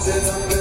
mountains